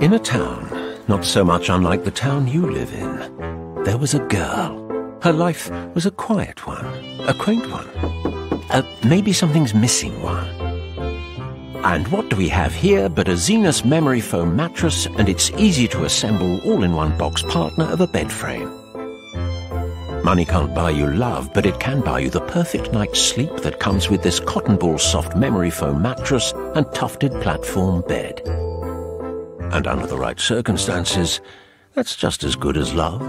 In a town, not so much unlike the town you live in, there was a girl. Her life was a quiet one, a quaint one. Uh, maybe something's missing one. And what do we have here but a Zinus memory foam mattress and its easy to assemble all-in-one box partner of a bed frame. Money can't buy you love, but it can buy you the perfect night's sleep that comes with this cotton ball soft memory foam mattress and tufted platform bed. And under the right circumstances, that's just as good as love.